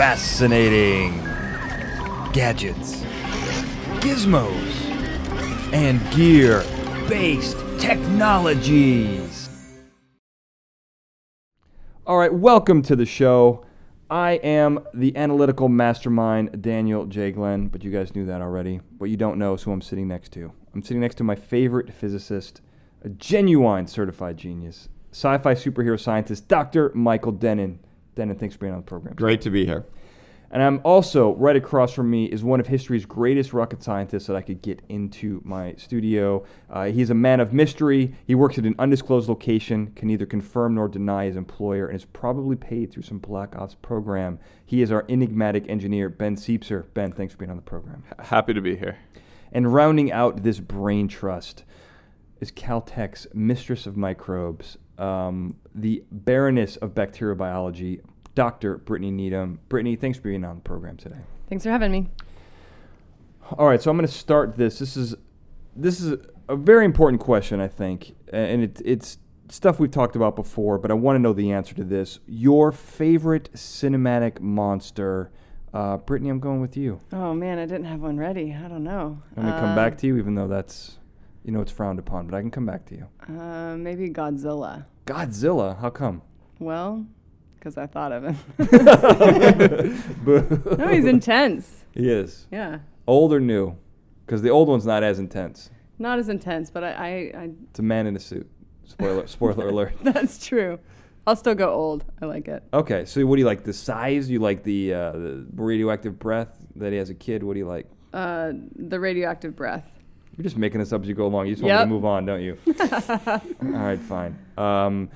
fascinating gadgets, gizmos, and gear based technologies. All right, welcome to the show. I am the analytical mastermind, Daniel J. Glenn, but you guys knew that already. What you don't know is who I'm sitting next to. I'm sitting next to my favorite physicist, a genuine certified genius, sci fi superhero scientist, Dr. Michael Dennin. Dennin, thanks for being on the program. Great to be here. And I'm also right across from me is one of history's greatest rocket scientists that I could get into my studio. Uh, he's a man of mystery. He works at an undisclosed location, can neither confirm nor deny his employer, and is probably paid through some Black Ops program. He is our enigmatic engineer, Ben Siepser. Ben, thanks for being on the program. Happy to be here. And rounding out this brain trust is Caltech's mistress of microbes, um, the baroness of bacterial biology, Dr. Brittany Needham. Brittany, thanks for being on the program today. Thanks for having me. All right, so I'm going to start this. This is this is a very important question, I think, and it, it's stuff we've talked about before, but I want to know the answer to this. Your favorite cinematic monster, uh, Brittany? I'm going with you. Oh man, I didn't have one ready. I don't know. I'm going to come back to you, even though that's you know it's frowned upon, but I can come back to you. Uh, maybe Godzilla. Godzilla? How come? Well, because I thought of him. no, he's intense. He is. Yeah. Old or new? Because the old one's not as intense. Not as intense, but I, I, I It's a man in a suit. Spoiler, spoiler alert. that's true. I'll still go old. I like it. Okay, so what do you like? The size? You like the, uh, the radioactive breath that he has a kid? What do you like? Uh, the radioactive breath. You're just making this up as you go along. You just want me to move on, don't you? All right, fine. Um,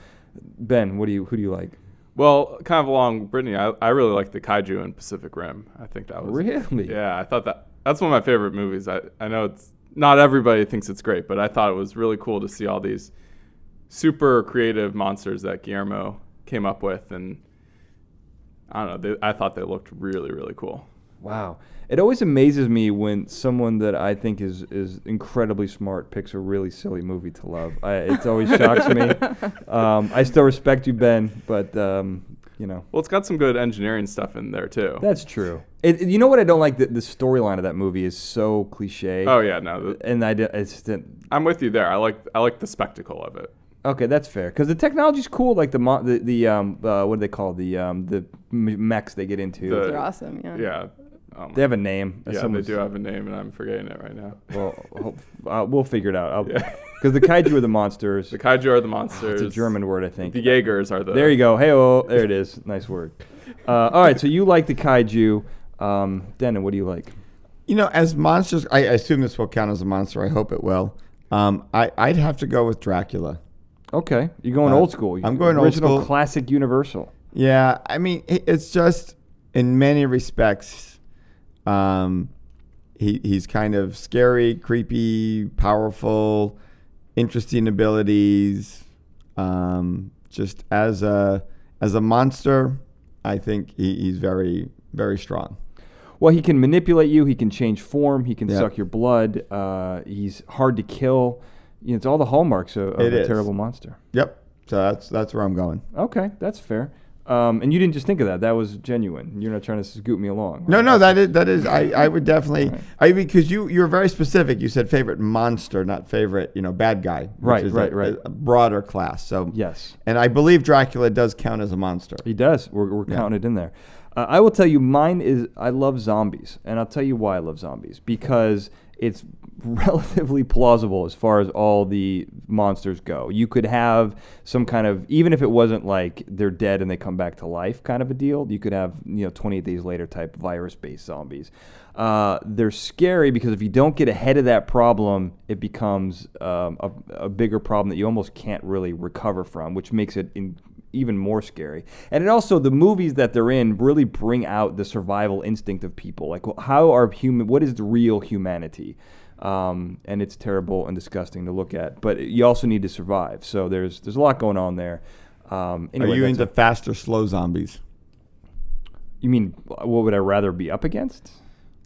ben, what do you? Who do you like? Well, kind of along Brittany, I, I really like the kaiju in Pacific Rim. I think that was Really? Yeah, I thought that that's one of my favorite movies. I, I know it's not everybody thinks it's great, but I thought it was really cool to see all these super creative monsters that Guillermo came up with, and I don't know. They, I thought they looked really really cool. Wow. It always amazes me when someone that I think is, is incredibly smart picks a really silly movie to love. I, it always shocks me. Um, I still respect you, Ben, but um, you know Well, it's got some good engineering stuff in there too. that's true. It, you know what I don't like? The, the storyline of that movie is so cliche. oh yeah, no, the, and I d- it's just, I'm with you there. I like I like the spectacle of it. okay. That's fair because the technology's cool. Like the mo- the, the um uh, what do they call the um the mechs they get into? The- They're awesome. Yeah. Yeah. Um, they have a name. yeah, they Someone's- do have a name, and I'm forgetting it right now. Well, hope, uh, we'll figure it out. Yeah. Because the kaiju are the monsters. The kaiju are the monsters. It's a German word, I think. The Jaegers are the. There you go. Hey, oh, there it is. Nice word. Uh, all right, so you like the kaiju. Um, Dennin, what do you like? You know, as monsters, I, I assume this will count as a monster. I hope it will. Um, I, I'd have to go with Dracula. Okay, you're going Uh, old school. I'm going old original school. classic Universal. Yeah, I mean, it's just in many respects, um, he he's kind of scary, creepy, powerful, interesting abilities. Um, just as a as a monster, I think he, he's very very strong. Well, he can manipulate you. He can change form. He can Yeah. suck your blood. Uh, he's hard to kill. You know, it's all the hallmarks of, of a is. terrible monster. Yep. So that's that's where I'm going. Okay, that's fair. Um, and you didn't just think of that. That was genuine. You're not trying to scoot me along. No, no, that is that is. I, I would definitely. Right. I because you you're very specific. You said favorite monster, not favorite. You know, bad guy. Right, is right, a, right. A broader class. So Yes. and I believe Dracula does count as a monster. He does. We're, we're Yeah. counting it in there. Uh, I will tell you, mine is I love zombies, and I'll tell you why I love zombies because it's relatively plausible as far as all the monsters go. You could have some kind of even if it wasn't like they're dead and they come back to life kind of a deal. You could have you know 28 days later type virus-based zombies. Uh, they're scary because if you don't get ahead of that problem, it becomes um, a, a bigger problem that you almost can't really recover from, which makes it in, even more scary. And it also the movies that they're in really bring out the survival instinct of people. Like how are human? What is the real humanity? Um, and it's terrible and disgusting to look at. But you also need to survive. So there's there's a lot going on there. Um, Are anyway, you that's into fast or slow zombies? You mean what would I rather be up against?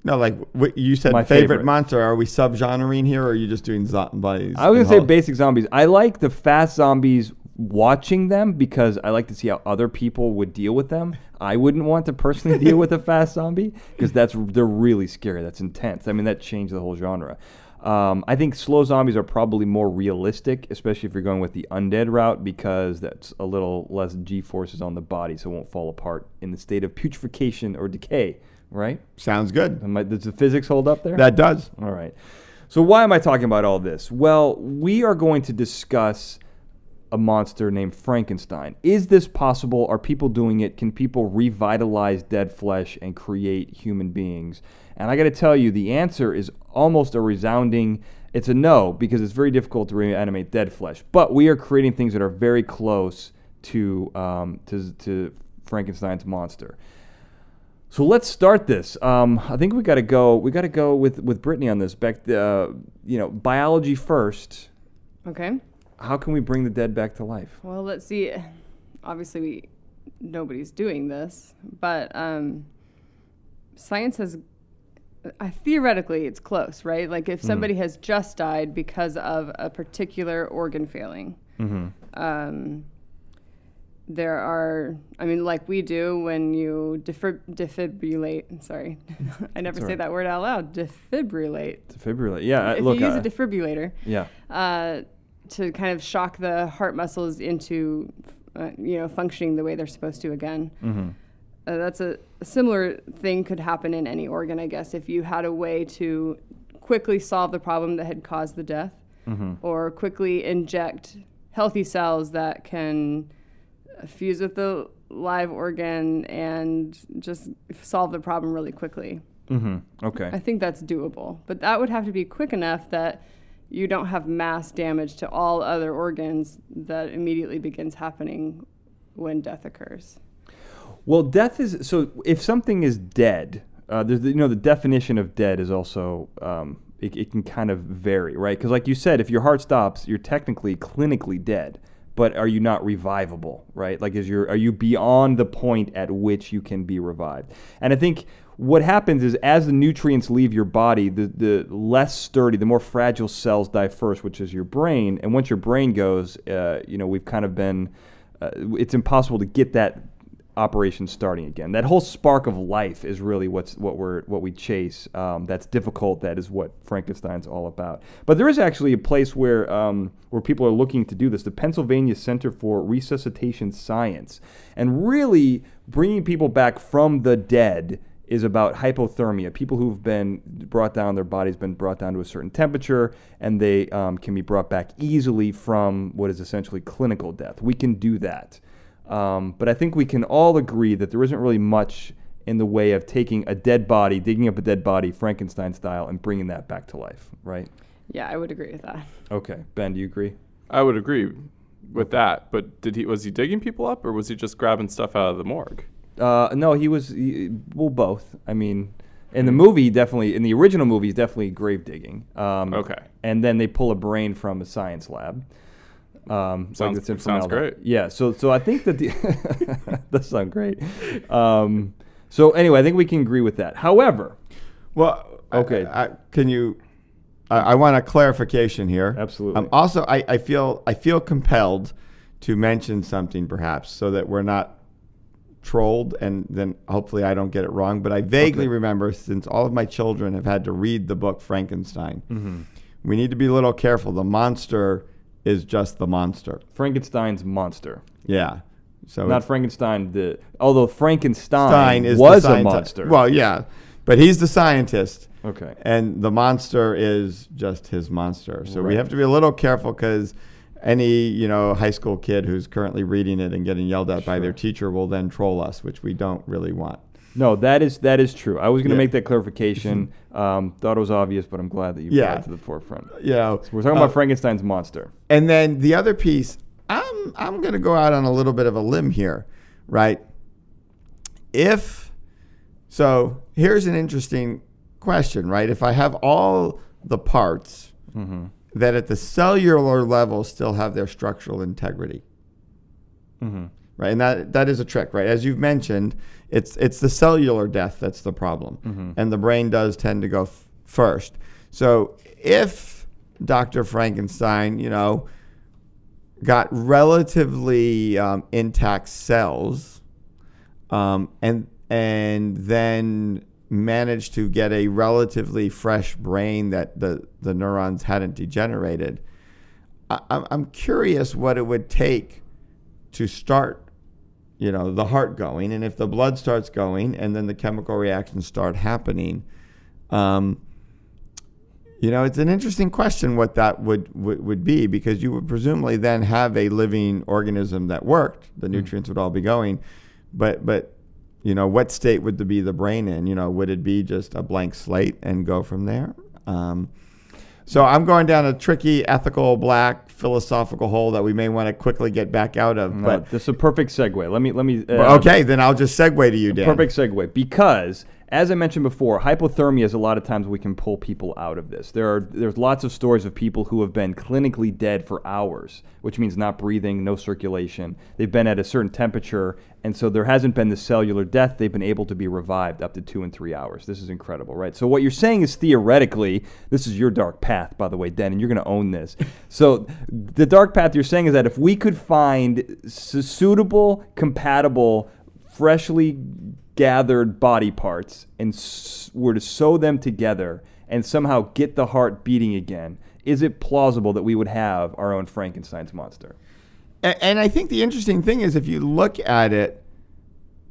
No, like you said, My favorite, favorite. monster. Are we subgenreing here, or are you just doing zombies? I was gonna say basic zombies. I like the fast zombies watching them because I like to see how other people would deal with them. I wouldn't want to personally deal with a fast zombie because that's they're really scary. That's intense. I mean, that changed the whole genre. Um, I think slow zombies are probably more realistic, especially if you're going with the undead route, because that's a little less G forces on the body, so it won't fall apart in the state of putrefaction or decay. Right? Sounds good. I, does the physics hold up there? That does. All right. So why am I talking about all this? Well, we are going to discuss a monster named Frankenstein. Is this possible? Are people doing it? Can people revitalize dead flesh and create human beings? And I got to tell you, the answer is almost a resounding it's a no because it's very difficult to reanimate dead flesh. But we are creating things that are very close to um, to, to Frankenstein's monster. So let's start this. Um, I think we got to go. We got to go with with Brittany on this. Back, uh, you know, biology first. Okay. How can we bring the dead back to life? Well, let's see. Obviously, we nobody's doing this, but um, science has. Uh, theoretically, it's close, right? Like if somebody has just died because of a particular organ failing, Mm-hmm. um, there are, I mean, like we do when you defib- defibrillate. Sorry, I never all say that word out loud. Defibrillate. Defibrillate. Yeah. if look. you use uh, a defibrillator, yeah. uh, to kind of shock the heart muscles into, uh, you know, functioning the way they're supposed to again. Mm-hmm. Uh, that's a, a similar thing could happen in any organ, I guess, if you had a way to quickly solve the problem that had caused the death, Mm-hmm. or quickly inject healthy cells that can uh, fuse with the live organ and just solve the problem really quickly. Mm-hmm. Okay. I think that's doable, but that would have to be quick enough that you don't have mass damage to all other organs that immediately begins happening when death occurs. Well, death is so. If something is dead, uh, you know the definition of dead is also um, it, it can kind of vary, right? Because like you said, if your heart stops, you're technically clinically dead, but are you not revivable, right? Like is your are you beyond the point at which you can be revived? And I think what happens is as the nutrients leave your body, the, the less sturdy, the more fragile cells die first, which is your brain. And once your brain goes, uh, you know, we've kind of been, uh, it's impossible to get that operation starting again. That whole spark of life is really what's what we're what we chase. Um, that's difficult. That is what Frankenstein's all about. But there is actually a place where um, where people are looking to do this. The Pennsylvania Center for Resuscitation Science, and really bringing people back from the dead is about hypothermia. People who've been brought down, their body's been brought down to a certain temperature, and they um, can be brought back easily from what is essentially clinical death. We can do that. Um, but I think we can all agree that there isn't really much in the way of taking a dead body, digging up a dead body, Frankenstein style, and bringing that back to life, right? Yeah, I would agree with that. Okay. Ben, do you agree? I would agree with that. But did he was he digging people up or was he just grabbing stuff out of the morgue? Uh, no, he was, he, well, both. I mean, in the movie, he definitely, in the original movie, he's definitely grave digging. Um, Okay. And then they pull a brain from a science lab. Um, Sounds- that's sounds great. Yeah. So, so I think that the that sounds great. Um, so anyway, I think we can agree with that. However, Well, Okay. I, I, can you? I, I want a clarification here. Absolutely. Um, also, I, I feel I feel compelled to mention something, perhaps, so that we're not trolled, and then hopefully I don't get it wrong. But I vaguely Okay. remember, since all of my children have had to read the book Frankenstein, Mm-hmm. we need to be a little careful. The monster is just the monster. Frankenstein's monster, Yeah. So not Frankenstein. The although Frankenstein was the a monster. Well, yeah, but he's the scientist. okay. and the monster is just his monster. So we have to be a little careful because any you know high school kid who's currently reading it and getting yelled at by their teacher will then troll us, which we don't really want. No, that is that is true. I was going to Yeah. make that clarification. um, thought it was obvious, but I'm glad that you Yeah. brought it to the forefront. Yeah, know, We're talking uh, about Frankenstein's monster. And then the other piece, I'm I'm going to go out on a little bit of a limb here, right? If so, here's an interesting question, right? If I have all the parts Mm-hmm. That at the cellular level still have their structural integrity, Mm-hmm. right? And that that is a trick, right? As you've mentioned, it's it's the cellular death that's the problem, Mhm. and the brain does tend to go f- first. So if Dr. Frankenstein, you know, got relatively um, intact cells, um, and and then managed to get a relatively fresh brain that the the neurons hadn't degenerated. I, I'm- I'm curious what it would take to start you know the heart going and if the blood starts going and then the chemical reactions start happening um, you know it's an interesting question what that would, would would be because you would presumably then have a living organism that worked the nutrients would all be going but but you know what state would the be the brain in you know would it be just a blank slate and go from there um, so I'm going down a tricky, ethical, black, philosophical hole that we may want to quickly get back out of. No, But this is a perfect segue. Let me let me. uh, okay, then I'll just segue to you, Dan. Perfect segue because, as I mentioned before, hypothermia is a lot of times we can pull people out of this. There are there's lots of stories of people who have been clinically dead for hours, which means not breathing, no circulation. They've been at a certain temperature, and so there hasn't been the cellular death. They've been able to be revived up to two and three hours. This is incredible, right? So what you're saying is theoretically, this is your dark path, by the way, Dan, and you're going to own this. so the dark path you're saying is that if we could find suitable, compatible freshly gathered body parts and were to sew them together and somehow get the heart beating again, is it plausible that we would have our own Frankenstein's monster? A- And I think the interesting thing is if you look at it,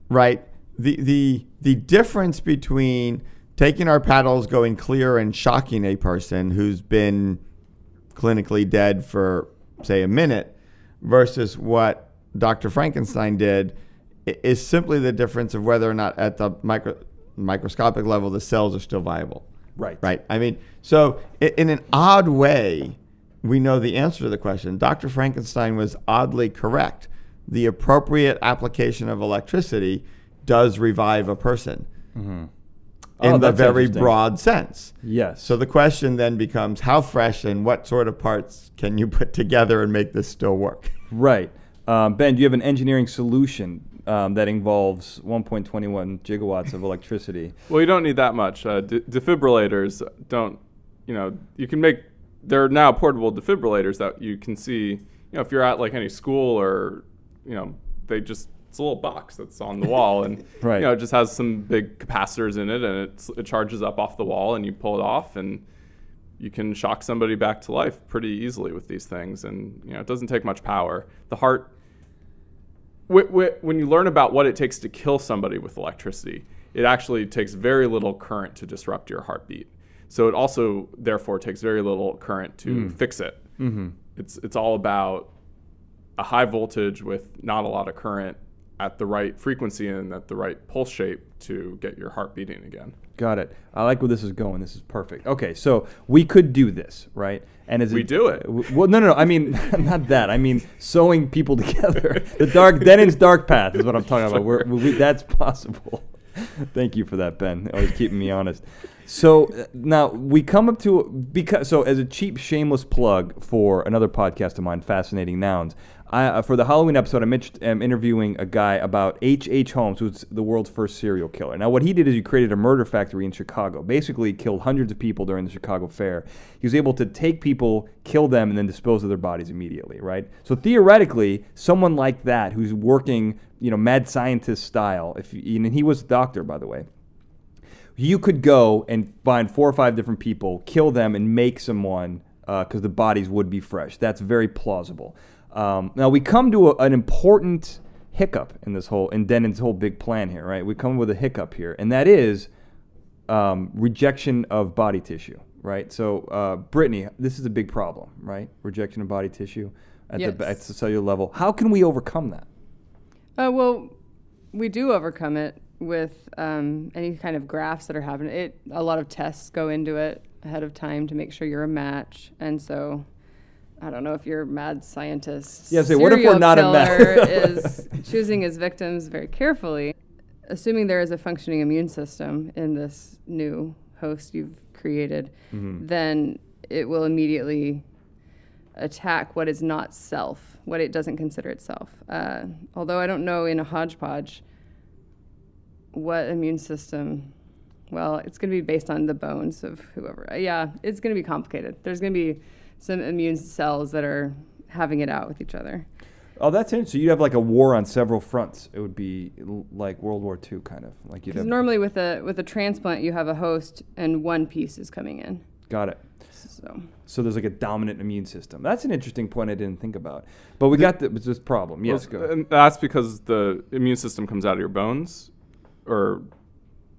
right, the the the difference between taking our paddles, going clear, and shocking a person who's been clinically dead for say a minute, versus what Dr. Frankenstein did, is simply the difference of whether or not at the micro, microscopic level the cells are still viable. Right. Right. I mean, so in an odd way, we know the answer to the question. Dr. Frankenstein was oddly correct. The appropriate application of electricity does revive a person in Oh, the very broad sense. Yes. So the question then becomes how fresh and what sort of parts can you put together and make this still work? Right. Um, ben, do you have an engineering solution um, that involves 1.21 gigawatts of electricity? Well, you don't need that much. Uh, de- defibrillators don't, you know, you can make, there are now portable defibrillators that you can see, you know, if you're at like any school or, you know, they just, it's a little box that's on the wall and, Right. you know, it just has some big capacitors in it and it's, it charges up off the wall and you pull it off and you can shock somebody back to life pretty easily with these things. And, you know, it doesn't take much power. The heart, when you learn about what it takes to kill somebody with electricity, it actually takes very little current to disrupt your heartbeat. So it also, therefore, takes very little current to fix it. Mm-hmm. It's it's all about a high voltage with not a lot of current at the right frequency and at the right pulse shape to get your heart beating again. Got it. I like where this is going. This is perfect. Okay, so we could do this, right? And is We it, do it. Well, no, no, no. I mean, not that. I mean, sewing people together. The dark Dennin's dark path is what I'm talking about. We're, we, that's possible. Thank you for that, Ben. Always keeping me honest. So uh, now we come up to because so as a cheap, shameless plug for another podcast of mine, Fascinating Nouns. I, uh, for the Halloween episode, I'm am interviewing a guy about H. H. Holmes, who's the world's first serial killer. Now, what he did is he created a murder factory in Chicago. Basically, killed hundreds of people during the Chicago Fair. He was able to take people, kill them, and then dispose of their bodies immediately. Right. So theoretically, someone like that, who's working, you know, mad scientist style, if and he was a doctor, by the way you could go and find four or five different people, kill them, and make someone because the bodies would be fresh. That's very plausible. Um, now we come to a, an important hiccup in this whole in Dennin's whole big plan here, right? We come with a hiccup here, and that is um, rejection of body tissue, right? So, uh, Brittany, this is a big problem, right? Rejection of body tissue at Yes. the at the cellular level. How can we overcome that? Uh, well, we do overcome it with um, any kind of grafts that are happening. It a lot of tests go into it ahead of time to make sure you're a match, and so I don't know if you're a mad scientist. Yeah, say, what if we're not a mad- killer is choosing his victims very carefully, assuming there is a functioning immune system in this new host you've created. Mm-hmm. Then it will immediately attack what is not self, what it doesn't consider itself. Uh, although I don't know in a hodgepodge what immune system. Well, it's going to be based on the bones of whoever. Uh, yeah, it's going to be complicated. There's going to be some immune cells that are having it out with each other. Oh, that's interesting. You'd have like a war on several fronts. It would be like World War II, kind of like you'd have. normally with a with a transplant, you have a host and one piece is coming in. got it. So So there's like a dominant immune system. That's an interesting point I didn't think about. But we got the, this problem. Yes, Well, go. ahead. And that's because the immune system comes out of your bones, or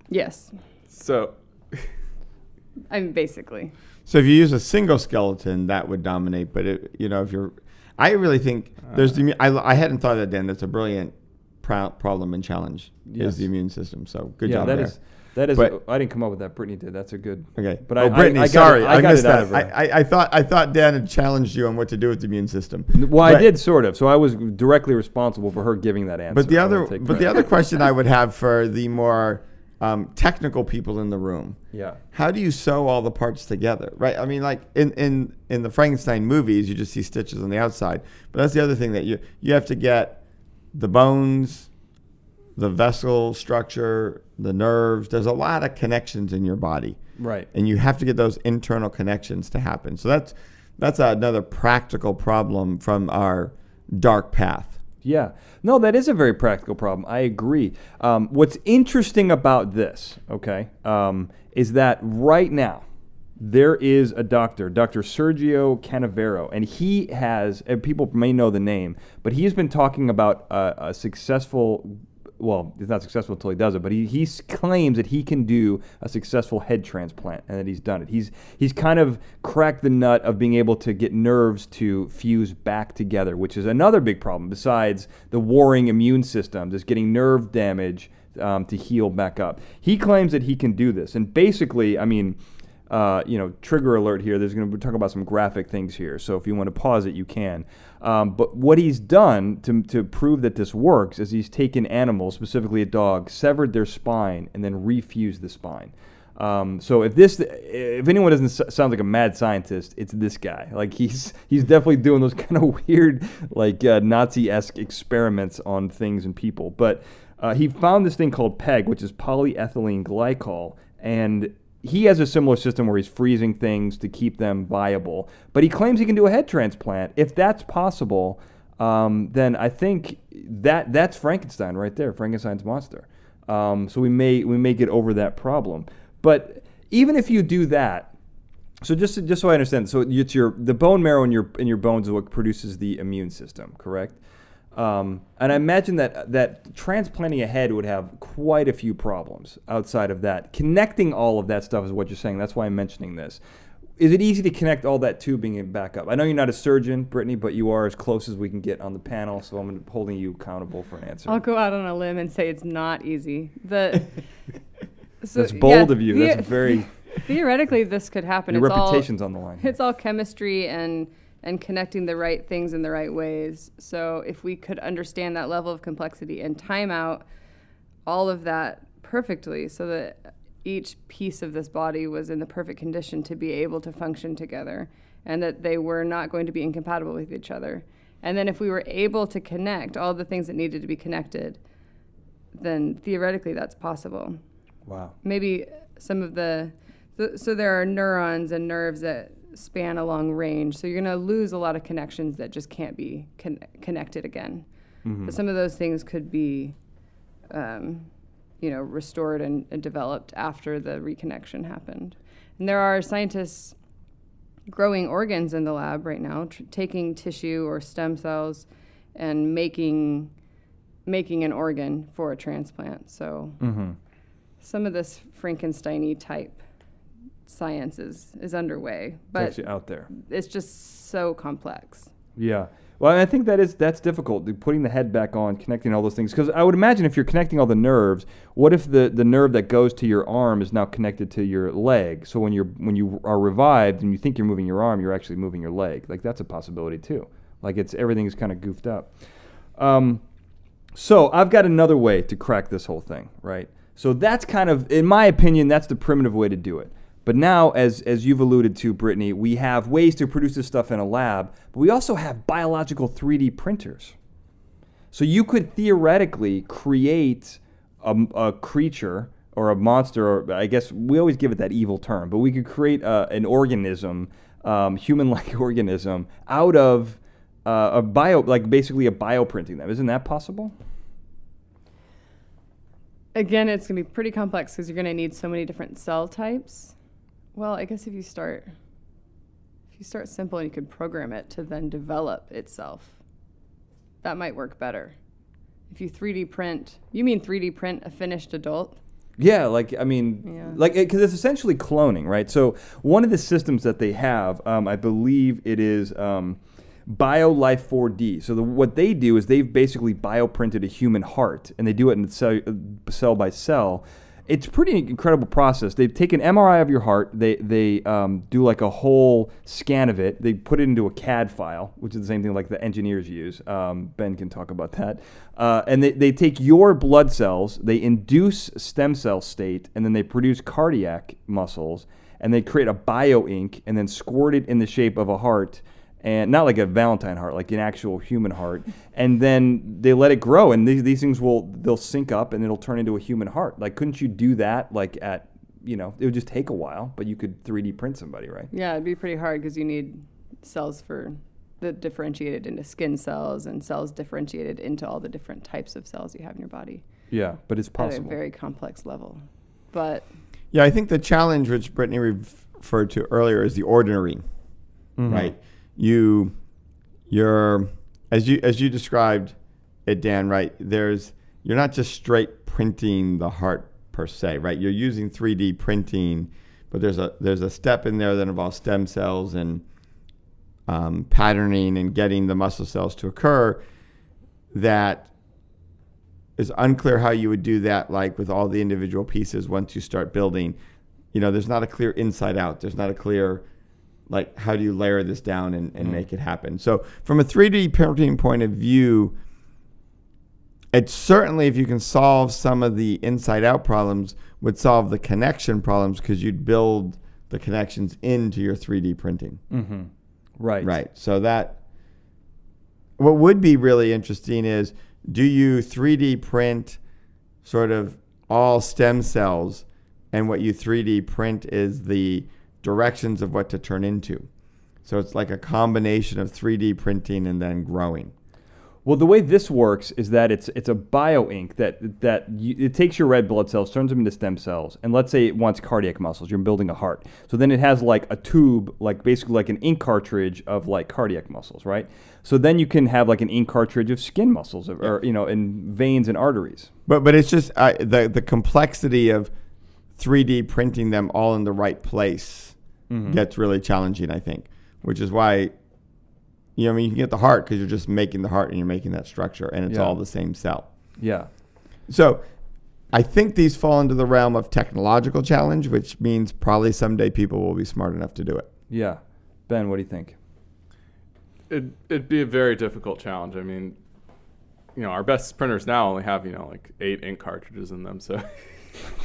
yes, so. I mean basically. So if you use a single skeleton, that would dominate. But it, you know, if you're, I really think there's the. immu- I, I hadn't thought of that, Dan. That's a brilliant pro- problem and challenge. Yes. Is the immune system. So good yeah, job that there. is that is. But- I didn't come up with that. Brittany did. That's a good. Okay, But oh, I- I- Brittany, I it- sorry, I got missed that. I, I, I thought I thought Dan had challenged you on what to do with the immune system. Well, I did sort of. So I was directly responsible for her giving that answer. But the other, but the other question I would have for the more um, technical people in the room: Yeah. How do you sew all the parts together? Right? I mean, like in in in the Frankenstein movies, you just see stitches on the outside. But that's the other thing that you you have to get the bones, the vessel structure, the nerves. There's a lot of connections in your body Right. and you have to get those internal connections to happen. So that's that's another practical problem from our dark path. Yeah. No, that is a very practical problem. I agree. Um, what's interesting about this, okay, um, is that right now there is a doctor, Dr. Sergio Canavero, and he has, and people may know the name, but he's been talking about a, a successful. Well, it's not successful until he does it, but he, he claims that he can do a successful head transplant and that he's done it. He's he's kind of cracked the nut of being able to get nerves to fuse back together, which is another big problem besides the warring immune system, just getting nerve damage um, to heal back up. He claims that he can do this, and basically, I mean, uh, you know, trigger alert here. There's going to be talking about some graphic things here, so if you want to pause it, you can. Um, but what he's done to, to prove that this works is he's taken animals, specifically a dog, severed their spine, and then refused the spine. Um, so if this, if anyone doesn't sound like a mad scientist, it's this guy. Like he's he's definitely doing those kind of weird, like uh, Nazi-esque experiments on things and people. But uh, he found this thing called PEG, which is polyethylene glycol, and he has a similar system where he's freezing things to keep them viable. But he claims he can do a head transplant. If that's possible, um, then I think that that's Frankenstein right there, Frankenstein's monster. Um, so we may we may get over that problem. But even if you do that, so just just so I understand, so it's your the bone marrow in your in your bones is what produces the immune system, correct? Um, and I imagine that that transplanting a head would have quite a few problems outside of that. Connecting all of that stuff is what you're saying. That's why I'm mentioning this. Is it easy to connect all that tubing and back up? I know you're not a surgeon, Brittany, but you are as close as we can get on the panel, so I'm holding you accountable for an answer. I'll go out on a limb and say it's not easy. The so, That's bold yeah, of you. the- That's very theoretically this could happen. your it's all reputation's on the line. it's all chemistry and and connecting the right things in the right ways. So if we could understand that level of complexity and time out all of that perfectly so that each piece of this body was in the perfect condition to be able to function together and that they were not going to be incompatible with each other. And then if we were able to connect all the things that needed to be connected, then theoretically that's possible Wow. maybe some of the so, so there are neurons and nerves that span a long range. So you're going to lose a lot of connections that just can't be con- connected again. But some of those things could be um, you know restored and, and developed after the reconnection happened. And there are scientists growing organs in the lab right now tr- taking tissue or stem cells and making making an organ for a transplant. So Mm-hmm. some of this Frankenstein type science is, is underway, It's but actually out there. it's just so complex. Yeah. Well, I think that is that's difficult. Putting the head back on, connecting all those things. Because I would imagine if you're connecting all the nerves, what if the, the nerve that goes to your arm is now connected to your leg? So when you're when you are revived and you think you're moving your arm, you're actually moving your leg. Like that's a possibility too. Like it's everything's kind of goofed up. Um, so I've got another way to crack this whole thing, right? So that's kind of, in my opinion, that's the primitive way to do it. But now, as as you've alluded to, Brittany, we have ways to produce this stuff in a lab, but we also have biological 3D printers. So you could theoretically create a, a creature or a monster, or I guess we always give it that evil term, but we could create a, an organism, um, human-like organism, out of uh, a bio, like basically a bioprinting them. Isn't that possible? Again, it's gonna be pretty complex because you're gonna need so many different cell types. Well, I guess if you start if you start simple and you could program it to then develop itself, that might work better. If you 3D print, you mean 3D print a finished adult? Yeah, like I mean, Yeah. like because it's essentially cloning, right? So one of the systems that they have, um, I believe it is um, BioLife 4D. So the, what they do is they've basically bioprinted a human heart, and they do it in cell, cell by cell. It's pretty incredible process. They take an MRI of your heart. They they um, do like a whole scan of it. They put it into a CAD file, which is the same thing like the engineers use. Um, ben can talk about that. Uh, and they, they take your blood cells, they induce stem cell state, and then they produce cardiac muscles, and they create a bio ink, and then squirt it in the shape of a heart and not like a Valentine heart, like an actual human heart. And then they let it grow, and these, these things will they'll sync up, and it'll turn into a human heart. Like, couldn't you do that? Like at you know, it would just take a while, but you could 3D print somebody, right? Yeah, it'd be pretty hard because you need cells for that differentiated into skin cells and cells differentiated into all the different types of cells you have in your body Yeah, but it's possible. at a very complex level. But Yeah, I think the challenge which Brittany referred to earlier is the ordinary, Mhm. right? You, you're as you as you described it, Dan. Right? There's you're not just straight printing the heart per se, right? You're using 3D printing, but there's a there's a step in there that involves stem cells and um, patterning and getting the muscle cells to occur that is unclear how you would do that like with all the individual pieces once you start building you know there's not a clear inside out there's not a clear like how do you layer this down and, and make it happen so from a 3d printing point of view it's certainly if you can solve some of the inside out problems would solve the connection problems because you'd build the connections into your 3d printing Mm-hmm. Right. Right. So that what would be really interesting is do you 3D print sort of all stem cells and what you 3D print is the directions of what to turn into. So it's like a combination of 3D printing and then growing. Well, the way this works is that it's it's a bio ink that that you, it takes your red blood cells, turns them into stem cells, and let's say it wants cardiac muscles. You're building a heart, so then it has like a tube, like basically like an ink cartridge of like cardiac muscles, right? So then you can have like an ink cartridge of skin muscles, or, or you know, and veins and arteries. But but it's just uh, the the complexity of 3D printing them all in the right place Mm-hmm. gets really challenging, I think, which is why you know I mean you can get the heart because you're just making the heart and you're making that structure and it's Yeah. all the same cell. Yeah. So I think these fall into the realm of technological challenge, which means probably someday people will be smart enough to do it. Yeah. Ben, what do you think? It, it'd be a very difficult challenge. I mean, you know, our best printers now only have, you know, like eight ink cartridges in them. So,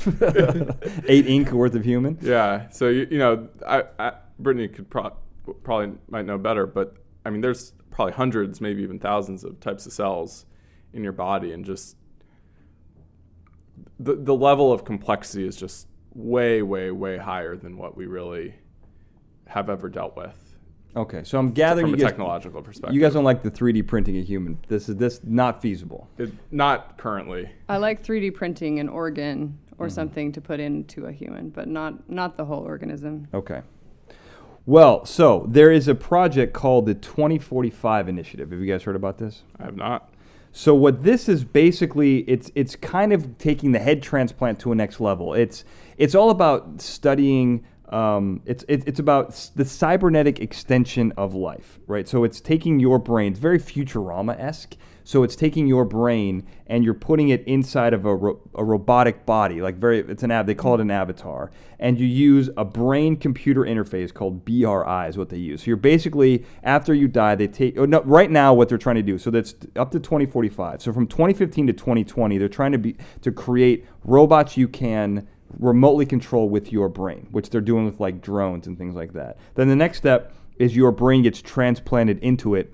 Eight ink worth of human. yeah. So, you, you know, I, I, Brittany could pro- probably might know better, but I mean, there's probably hundreds, maybe even thousands of types of cells in your body. And just the, the level of complexity is just way, way, way higher than what we really have ever dealt with Okay, so I'm gathering from a guys, technological perspective. you guys don't like the 3D printing a human. This is this not feasible. It, not currently. I like 3D printing an organ or Mm-hmm. something to put into a human, but not not the whole organism. Okay. Well, so there is a project called the 2045 Initiative. Have you guys heard about this? I have not. So what this is basically, it's it's kind of taking the head transplant to a next level. It's it's all about studying. Um, it's it, it's about the cybernetic extension of life, right? So it's taking your brain. It's very Futurama esque. So it's taking your brain and you're putting it inside of a, ro- a robotic body, like very. It's an av. They call it an avatar, and you use a brain computer interface called BRI is what they use. So you're basically after you die, they take. Oh, no, right now, what they're trying to do. So that's up to 2045. So from 2015 to 2020, they're trying to be to create robots you can remotely control with your brain, which they're doing with like drones and things like that. Then the next step is your brain gets transplanted into it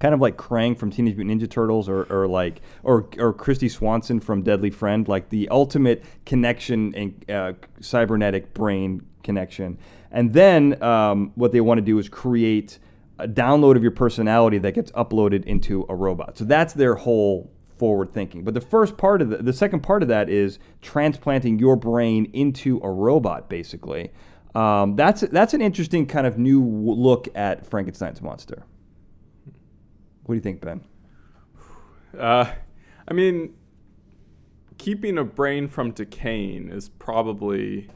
kind of like Krang from Teenage Mutant Ninja Turtles, or, or like or or Kristy Swanson from Deadly Friend, like the ultimate connection and uh, cybernetic brain connection. And then um, what they want to do is create a download of your personality that gets uploaded into a robot. So that's their whole forward thinking. But the first part of the, the second part of that is transplanting your brain into a robot, basically. Um, that's that's an interesting kind of new look at Frankenstein's monster. What do you think, Ben? Uh, I mean, keeping a brain from decaying is probably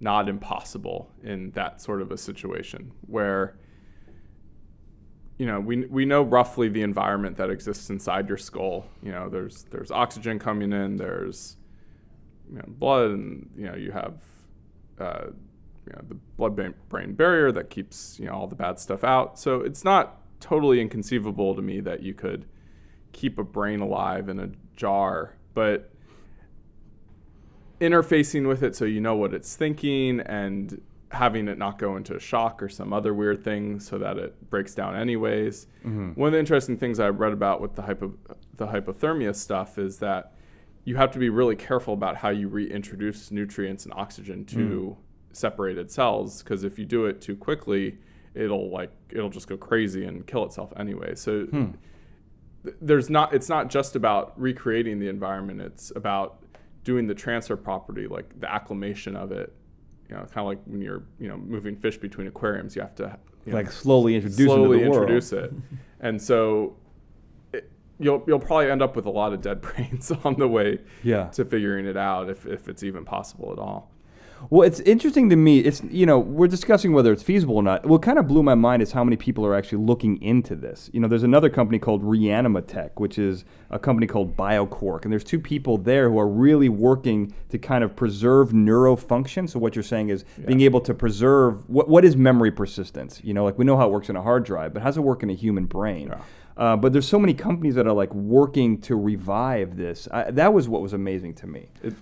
not impossible in that sort of a situation where you know we, we know roughly the environment that exists inside your skull. You know there's there's oxygen coming in there's you know, blood and you know you have uh, you know the blood brain barrier that keeps you know all the bad stuff out. So it's not totally inconceivable to me that you could keep a brain alive in a jar but interfacing with it so you know what it's thinking and having it not go into a shock or some other weird thing so that it breaks down anyways. Mm-hmm. One of the interesting things I read about with the hypo, the hypothermia stuff is that you have to be really careful about how you reintroduce nutrients and oxygen to mm. separated cells because if you do it too quickly, it'll like it'll just go crazy and kill itself anyway. So hmm. there's not it's not just about recreating the environment, it's about doing the transfer property like the acclimation of it you know, kind of like when you're, you know, moving fish between aquariums, you have to you like know, slowly introduce slowly introduce it, and so it, you'll you'll probably end up with a lot of dead brains on the way yeah. to figuring it out if if it's even possible at all. Well, it's interesting to me. It's you know we're discussing whether it's feasible or not. What kind of blew my mind is how many people are actually looking into this. You know, there's another company called Reanimatech, which is a company called BioQuark, and there's two people there who are really working to kind of preserve neurofunction. So what you're saying is yeah. being able to preserve what what is memory persistence. You know, like we know how it works in a hard drive, but how does it work in a human brain? Yeah. Uh, but there's so many companies that are like working to revive this. I, that was what was amazing to me. It,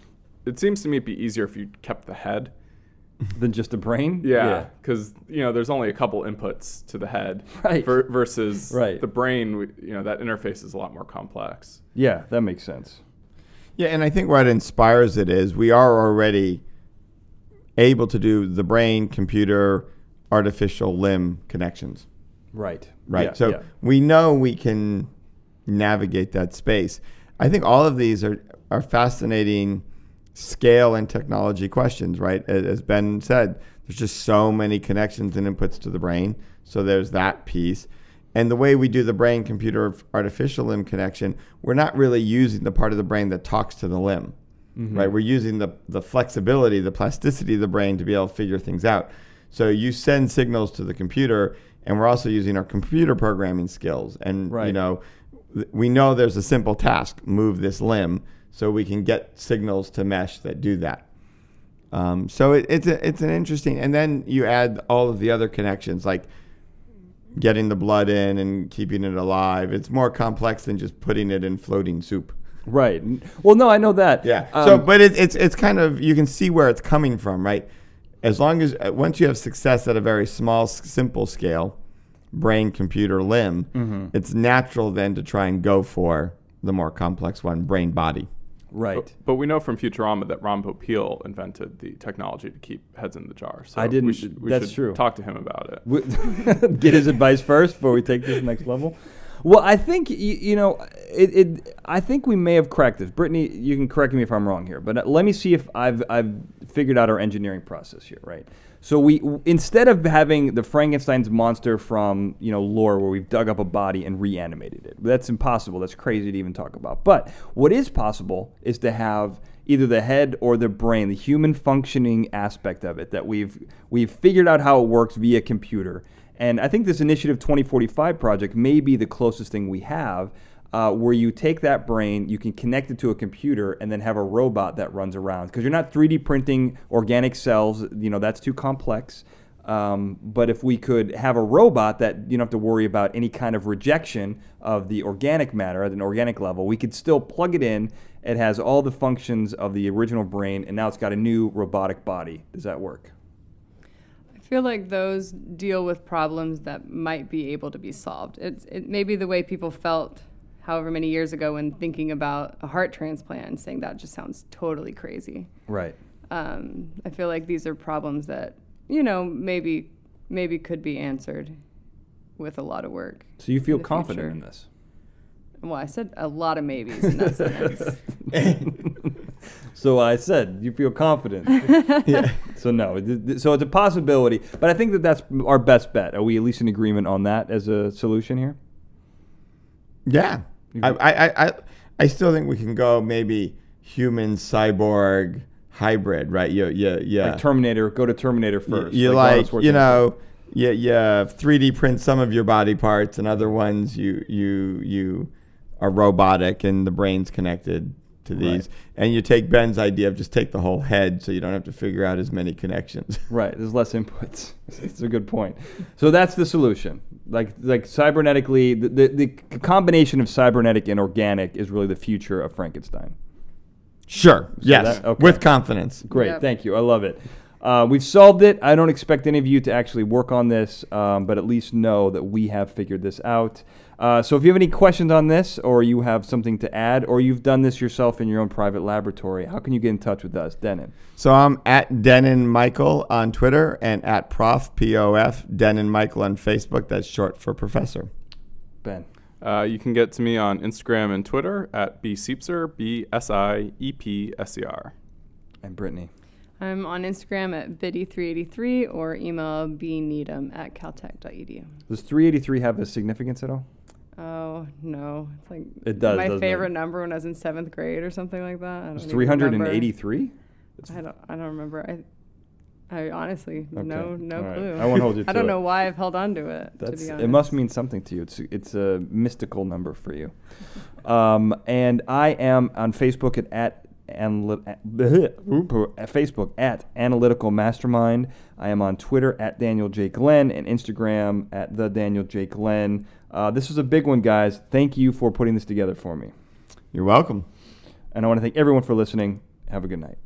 it seems to me it'd be easier if you kept the head than just the brain. Yeah, because yeah. you know there's only a couple inputs to the head, right? Ver- versus right. the brain. You know that interface is a lot more complex. Yeah, that makes sense. Yeah, and I think what inspires it is we are already able to do the brain computer artificial limb connections. Right. Right. Yeah, so yeah. we know we can navigate that space. I think all of these are are fascinating scale and technology questions, right? As Ben said, there's just so many connections and inputs to the brain. So there's that piece. And the way we do the brain computer artificial limb connection, we're not really using the part of the brain that talks to the limb, mm-hmm. right? We're using the, the flexibility, the plasticity of the brain to be able to figure things out. So you send signals to the computer, and we're also using our computer programming skills. And, right. you know, we know there's a simple task move this limb so we can get signals to mesh that do that. Um, so it, it's a, it's an interesting, and then you add all of the other connections like getting the blood in and keeping it alive. It's more complex than just putting it in floating soup. Right. Well, no, I know that. Yeah. Um, so, but it, it's it's kind of you can see where it's coming from, right? As long as uh, once you have success at a very small, simple scale, brain, computer, limb, mm-hmm. it's natural then to try and go for the more complex one, brain, body. Right. But, but, we know from Futurama that Ron Popeil invented the technology to keep heads in the jar. So I didn't. We should, we that's true. Talk to him about it. Get his advice first before we take this next level. Well, I think you, you know, it, it, I think we may have cracked this. Brittany, you can correct me if I'm wrong here, but uh, let me see if I've I've figured out our engineering process here. Right. So we instead of having the Frankenstein's monster from you know lore where we've dug up a body and reanimated it, that's impossible. That's crazy to even talk about. But what is possible is to have either the head or the brain, the human functioning aspect of it that we've we've figured out how it works via computer. And I think this Initiative 2045 project may be the closest thing we have uh, where you take that brain, you can connect it to a computer, and then have a robot that runs around. Because you're not 3D printing organic cells, you know, that's too complex. Um, but if we could have a robot that you don't have to worry about any kind of rejection of the organic matter at an organic level, we could still plug it in. It has all the functions of the original brain, and now it's got a new robotic body. Does that work? I feel like those deal with problems that might be able to be solved. It's it may be the way people felt however many years ago when thinking about a heart transplant and saying that just sounds totally crazy. Right. Um, I feel like these are problems that you know maybe maybe could be answered with a lot of work. So you feel the confident future. in this? Well, I said a lot of maybes in that sentence. So I said you feel confident. yeah. so no, th- th- so it's a possibility, but I think that that's our best bet. Are we at least in agreement on that as a solution here? Yeah. I, I, I, I- still think we can go maybe human cyborg hybrid, right? Yeah, yeah, yeah. Like Terminator, go to Terminator first. You Arnold like, you know, yeah, yeah. 3D print some of your body parts, and other ones you you you are robotic, and the brain's connected to Right. these. And you take Ben's idea of just take the whole head, so you don't have to figure out as many connections. Right, there's less inputs. It's a good point. So that's the solution. Like like cybernetically, the, the, the combination of cybernetic and organic is really the future of Frankenstein. sure. yes. that- okay. With confidence. Great, Yep. thank you. I love it. Uh, we've solved it. I don't expect any of you to actually work on this, um, but at least know that we have figured this out. Uh, so if you have any questions on this, or you have something to add, or you've done this yourself in your own private laboratory, how can you get in touch with us, Dennin? So I'm at Dennin Michael on Twitter and at Prof P O F Dennin Michael on Facebook. That's short for professor. Ben. Uh, you can get to me on Instagram and Twitter at bsiepser, B S I E P S E R. And Brittany. I'm on Instagram at bitty383 or email bneedham at caltech.edu. Does 383 have a significance at all? Oh, no. It's like It does, my doesn't it? favorite number when I was in seventh grade or something like that. I don't It's 383? I don't, I don't remember. I, I honestly, no, Okay. no right. clue. I won't hold you I don't it. know why I've held on to it. That's to be it must mean something to you. It's it's a mystical number for you. Um, and I am on Facebook at at, analy- at at Facebook at Analytical Mastermind. I am on Twitter at Daniel J Glenn and Instagram at the Daniel J Glenn. Uh, this was a big one, guys. Thank you for putting this together for me, You're welcome. and I want to thank everyone for listening. Have a good night.